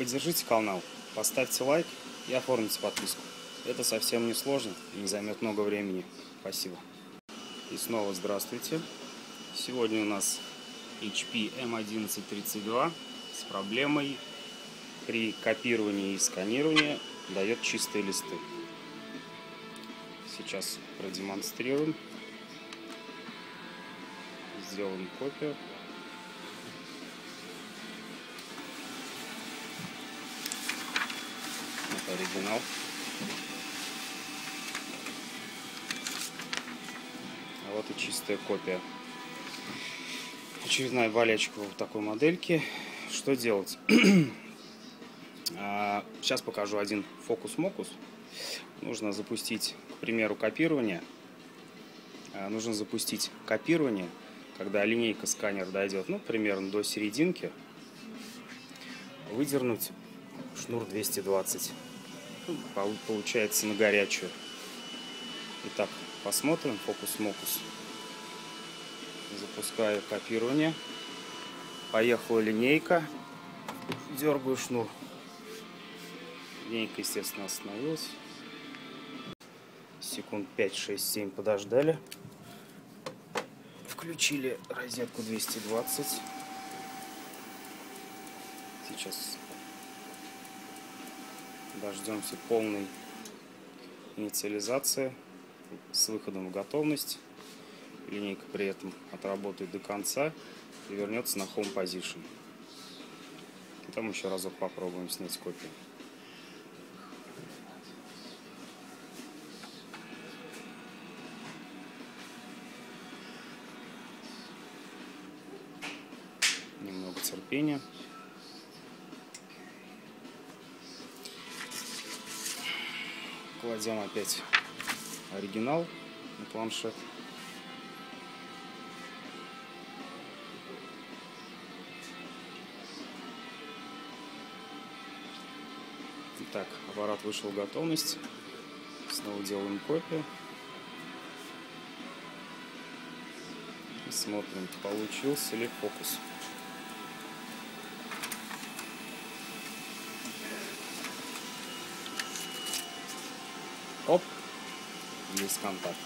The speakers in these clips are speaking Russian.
Поддержите канал, поставьте лайк и оформите подписку. Это совсем не сложно и не займет много времени. Спасибо. И снова здравствуйте. Сегодня у нас HP M1132 с проблемой при копировании и сканировании дает чистые листы. Сейчас продемонстрируем. Сделаем копию. Оригинал. А вот и чистая копия. Очередная болячка вот такой модельки. Что делать? Сейчас покажу один фокус-мокус. Нужно запустить, к примеру, копирование. А, нужно запустить копирование, когда линейка сканер дойдет, ну, примерно до серединки. Выдернуть шнур 220. Получается на горячую. Итак, посмотрим фокус-мокус. Запускаю копирование. Поехала линейка. Дергаю шнур. Линейка, естественно, остановилась. Секунд 5-6-7 подождали. Включили розетку 220. Сейчас дождемся полной инициализации с выходом в готовность. Линейка при этом отработает до конца и вернется на Home Position. Потом еще разок попробуем снять копию. Немного терпения. Кладем опять оригинал на планшет. Итак, аппарат вышел в готовность. Снова делаем копию. И смотрим, получился ли фокус. Оп, есть контакт.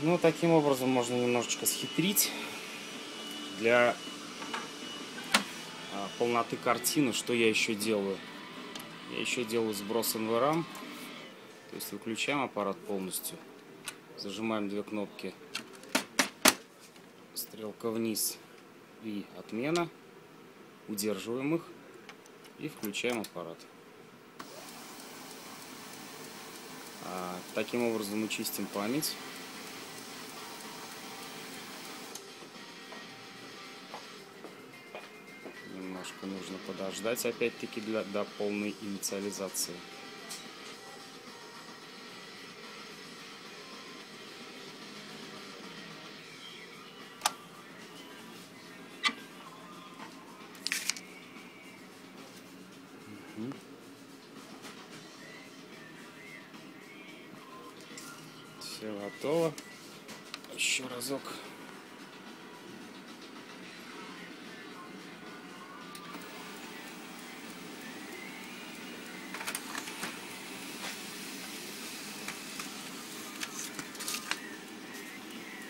Ну, таким образом можно немножечко схитрить для а, полноты картины. Что я еще делаю? Я еще делаю сброс NVRAM. То есть выключаем аппарат полностью. Зажимаем две кнопки. Стрелка вниз и отмена. Удерживаем их и включаем аппарат. А, таким образом мы чистим память. Немножко нужно подождать опять-таки для до полной инициализации. Все готово. Еще разок.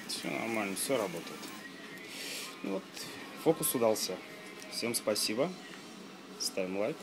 Все нормально, все работает. Ну вот, фокус удался. Всем спасибо. Ставим лайк.